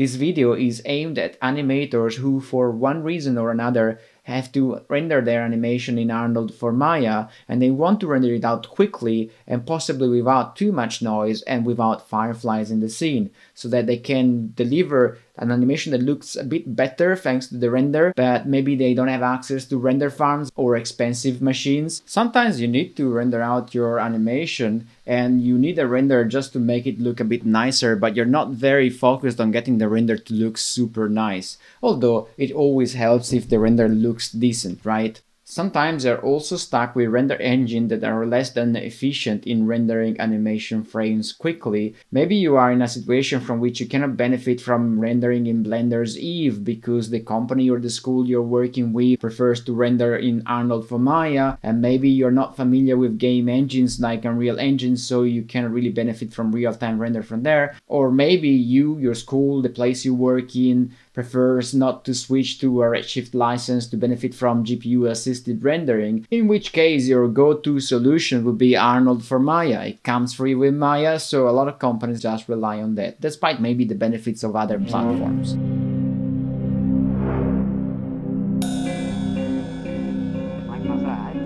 This video is aimed at animators who for one reason or another have to render their animation in Arnold for Maya and they want to render it out quickly and possibly without too much noise and without fireflies in the scene so that they can deliver an animation that looks a bit better thanks to the render, but maybe they don't have access to render farms or expensive machines. Sometimes you need to render out your animation and you need a render just to make it look a bit nicer, but you're not very focused on getting the render to look super nice. Although it always helps if the render looks decent, right? Sometimes they're also stuck with render engines that are less than efficient in rendering animation frames quickly. Maybe you are in a situation from which you cannot benefit from rendering in Blender's Eevee because the company or the school you're working with prefers to render in Arnold for Maya and maybe you're not familiar with game engines like Unreal Engine so you cannot really benefit from real-time render from there. Or maybe you, your school, the place you work in prefers not to switch to a Redshift license to benefit from GPU assisted rendering, in which case your go-to solution would be Arnold for Maya. It comes free with Maya, so a lot of companies just rely on that, despite maybe the benefits of other platforms.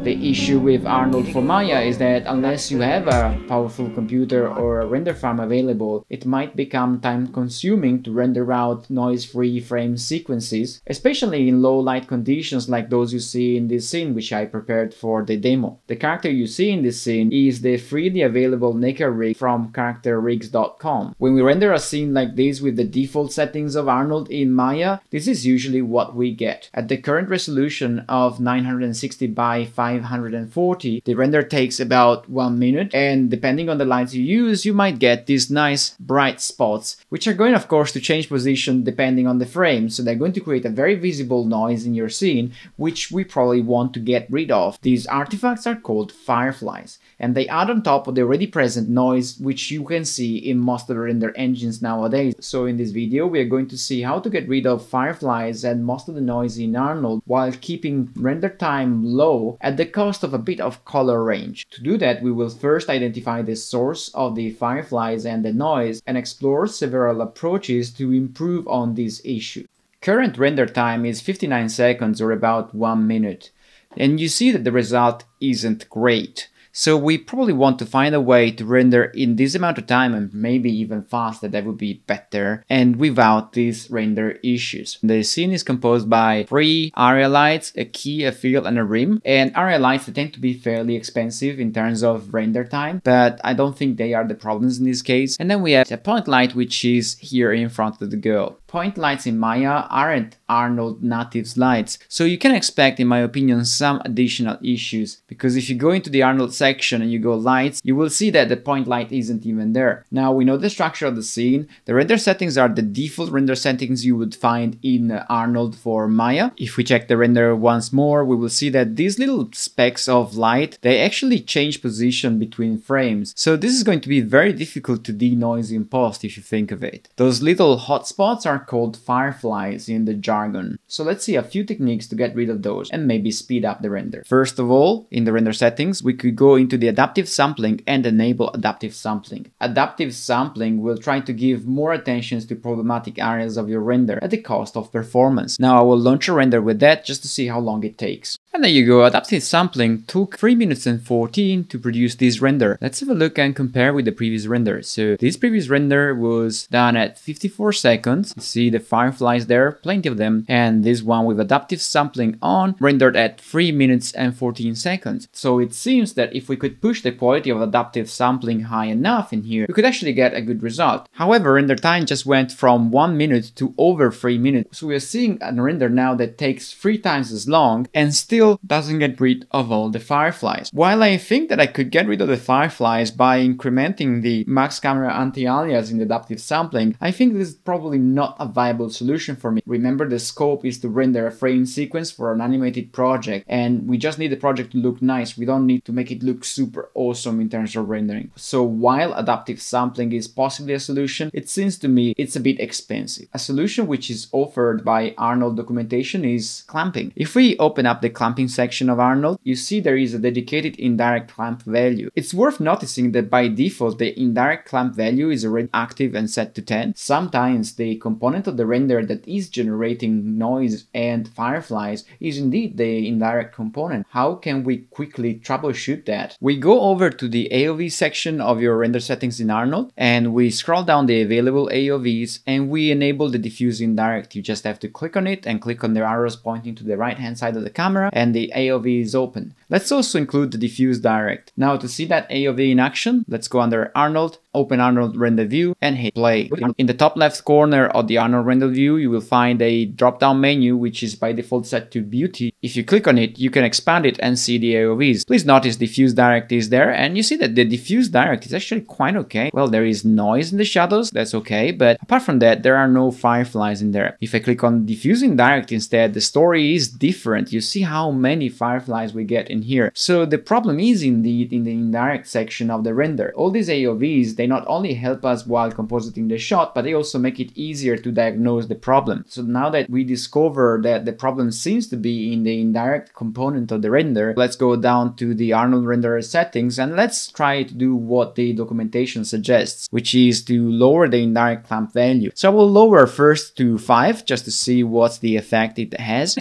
The issue with Arnold for Maya is that unless you have a powerful computer or a render farm available, it might become time consuming to render out noise-free frame sequences, especially in low light conditions like those you see in this scene which I prepared for the demo. The character you see in this scene is the freely available Neka rig from characterrigs.com. When we render a scene like this with the default settings of Arnold in Maya, this is usually what we get. At the current resolution of 960 by 5 540. The render takes about one minute and depending on the lights you use, you might get these nice bright spots, which are going of course to change position depending on the frame. So they're going to create a very visible noise in your scene, which we probably want to get rid of. These artifacts are called fireflies and they add on top of the already present noise, which you can see in most of the render engines nowadays. So in this video, we are going to see how to get rid of fireflies and most of the noise in Arnold while keeping render time low at the the cost of a bit of color range. To do that, we will first identify the source of the fireflies and the noise and explore several approaches to improve on this issue. Current render time is 59 seconds or about 1 minute. And you see that the result isn't great. So we probably want to find a way to render in this amount of time and maybe even faster that would be better and without these render issues. The scene is composed by three area lights, a key, a fill and a rim and area lights tend to be fairly expensive in terms of render time but I don't think they are the problems in this case. And then we have a point light which is here in front of the girl. Point lights in Maya aren't Arnold native lights, so you can expect, in my opinion, some additional issues, because if you go into the Arnold section and you go lights, you will see that the point light isn't even there. Now we know the structure of the scene, the render settings are the default render settings you would find in Arnold for Maya. If we check the render once more, we will see that these little specks of light, they actually change position between frames. So this is going to be very difficult to denoise in post if you think of it. Those little hotspots are called fireflies in the jargon. So let's see a few techniques to get rid of those and maybe speed up the render. First of all, in the render settings, we could go into the adaptive sampling and enable adaptive sampling. Adaptive sampling will try to give more attention to problematic areas of your render at the cost of performance. Now I will launch a render with that just to see how long it takes. And there you go, adaptive sampling took 3 minutes and 14 to produce this render. Let's have a look and compare with the previous render. So this previous render was done at 54 seconds. You see the fireflies there, plenty of them. And this one with adaptive sampling on rendered at 3 minutes and 14 seconds. So it seems that if we could push the quality of adaptive sampling high enough in here, we could actually get a good result. However, render time just went from 1 minute to over 3 minutes. So we are seeing a render now that takes 3 times as long and still still doesn't get rid of all the fireflies. While I think that I could get rid of the fireflies by incrementing the max camera anti-alias in adaptive sampling, I think this is probably not a viable solution for me. Remember the scope is to render a frame sequence for an animated project and we just need the project to look nice. We don't need to make it look super awesome in terms of rendering. So while adaptive sampling is possibly a solution, it seems to me it's a bit expensive. A solution which is offered by Arnold documentation is clamping. If we open up the clamp clamping section of Arnold, you see there is a dedicated indirect clamp value. It's worth noticing that by default the indirect clamp value is already active and set to 10. Sometimes the component of the render that is generating noise and fireflies is indeed the indirect component. How can we quickly troubleshoot that? We go over to the AOV section of your render settings in Arnold and we scroll down the available AOVs and we enable the diffuse indirect. You just have to click on it and click on the arrows pointing to the right hand side of the camera and the AOV is open. Let's also include the diffuse direct. Now to see that AOV in action, let's go under Arnold, open Arnold render view and hit play. In the top left corner of the Arnold render view, you will find a drop down menu which is by default set to beauty. If you click on it, you can expand it and see the AOVs. Please notice diffuse direct is there and you see that the diffuse direct is actually quite okay. Well, there is noise in the shadows, that's okay, but apart from that, there are no fireflies in there. If I click on diffuse indirect instead, the story is different. You see how many fireflies we get in here. So the problem is indeed in the indirect section of the render. All these AOVs, they not only help us while compositing the shot, but they also make it easier to diagnose the problem. So now that we discover that the problem seems to be in the indirect component of the render, let's go down to the Arnold renderer settings and let's try to do what the documentation suggests, which is to lower the indirect clamp value. So I will lower first to 5 just to see what's the effect it has.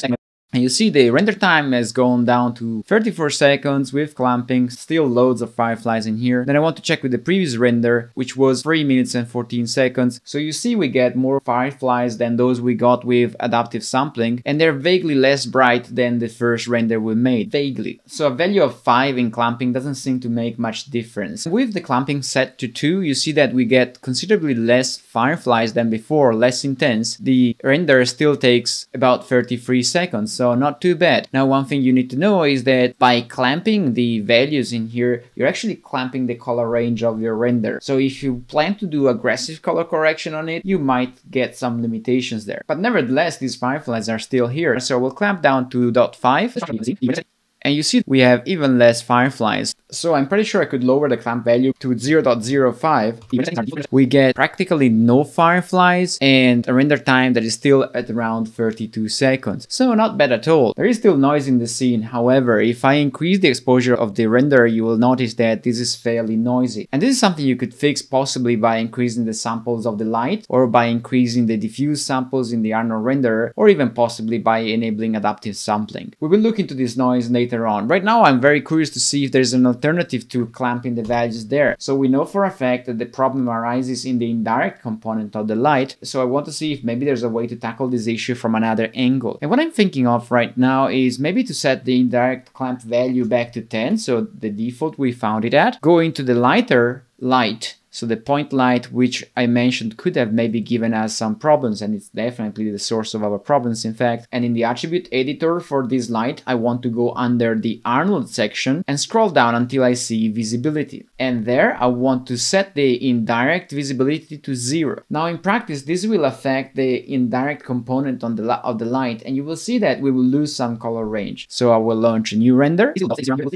And you see the render time has gone down to 34 seconds with clamping, still loads of fireflies in here. Then I want to check with the previous render, which was 3 minutes and 14 seconds. So you see we get more fireflies than those we got with adaptive sampling, and they're vaguely less bright than the first render we made, vaguely. So a value of 5 in clamping doesn't seem to make much difference. With the clamping set to 2, you see that we get considerably less fireflies than before, less intense. The render still takes about 33 seconds so not too bad. Now one thing you need to know is that by clamping the values in here, you're actually clamping the color range of your render. So if you plan to do aggressive color correction on it, you might get some limitations there. But nevertheless, these fireflies are still here. So we'll clamp down to dot 5 and you see we have even less fireflies. So I'm pretty sure I could lower the clamp value to 0.05. We get practically no fireflies and a render time that is still at around 32 seconds. So not bad at all. There is still noise in the scene. However, if I increase the exposure of the render, you will notice that this is fairly noisy. And this is something you could fix possibly by increasing the samples of the light or by increasing the diffuse samples in the Arnold renderer or even possibly by enabling adaptive sampling. We will look into this noise later later on. Right now, I'm very curious to see if there's an alternative to clamping the values there. So we know for a fact that the problem arises in the indirect component of the light. So I want to see if maybe there's a way to tackle this issue from another angle. And what I'm thinking of right now is maybe to set the indirect clamp value back to 10, so the default we found it at, go into the lighter light so the point light, which I mentioned, could have maybe given us some problems, and it's definitely the source of our problems, in fact. And in the attribute editor for this light, I want to go under the Arnold section and scroll down until I see visibility. And there, I want to set the indirect visibility to zero. Now, in practice, this will affect the indirect component on the of the light, and you will see that we will lose some color range. So I will launch a new render,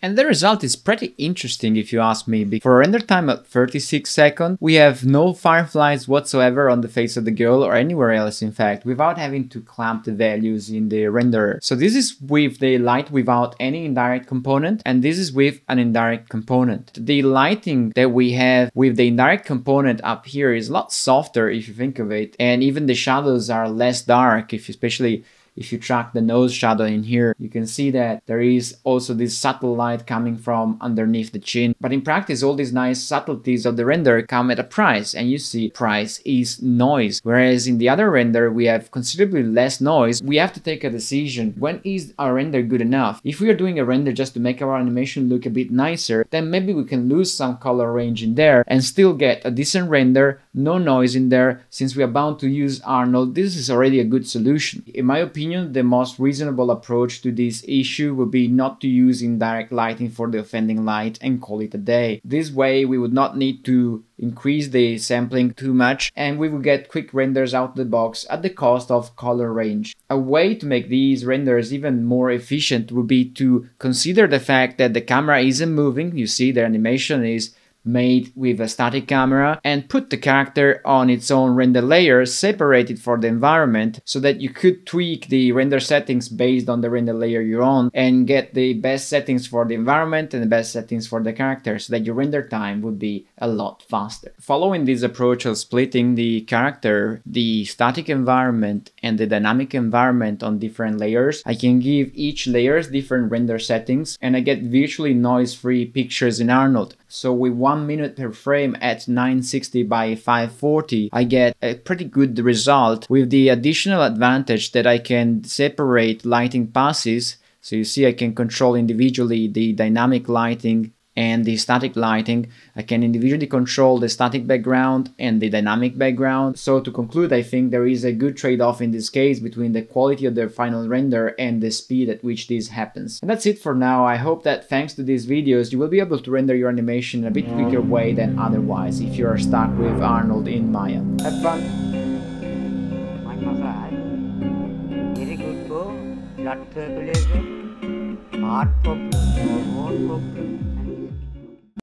and the result is pretty interesting if you ask me. For a render time at 36 seconds, second, we have no fireflies whatsoever on the face of the girl or anywhere else in fact, without having to clamp the values in the renderer. So this is with the light without any indirect component and this is with an indirect component. The lighting that we have with the indirect component up here is a lot softer if you think of it and even the shadows are less dark if especially if you track the nose shadow in here, you can see that there is also this subtle light coming from underneath the chin. But in practice, all these nice subtleties of the render come at a price, and you see price is noise. Whereas in the other render, we have considerably less noise. We have to take a decision. When is our render good enough? If we are doing a render just to make our animation look a bit nicer, then maybe we can lose some color range in there and still get a decent render, no noise in there. Since we are bound to use Arnold, this is already a good solution. In my opinion, opinion, the most reasonable approach to this issue would be not to use indirect lighting for the offending light and call it a day. This way, we would not need to increase the sampling too much and we would get quick renders out of the box at the cost of color range. A way to make these renders even more efficient would be to consider the fact that the camera isn't moving. You see the animation is made with a static camera and put the character on its own render layer separated for the environment so that you could tweak the render settings based on the render layer you're on and get the best settings for the environment and the best settings for the character so that your render time would be a lot faster. Following this approach of splitting the character, the static environment and the dynamic environment on different layers, I can give each layers different render settings and I get virtually noise-free pictures in Arnold. So with 1 minute per frame at 960 by 540, I get a pretty good result. With the additional advantage that I can separate lighting passes so you see I can control individually the dynamic lighting and the static lighting. I can individually control the static background and the dynamic background. So to conclude, I think there is a good trade-off in this case between the quality of the final render and the speed at which this happens. And that's it for now. I hope that thanks to these videos, you will be able to render your animation in a bit quicker way than otherwise if you are stuck with Arnold in Maya. Have fun! Blood circulation, heart problem, hormone problem,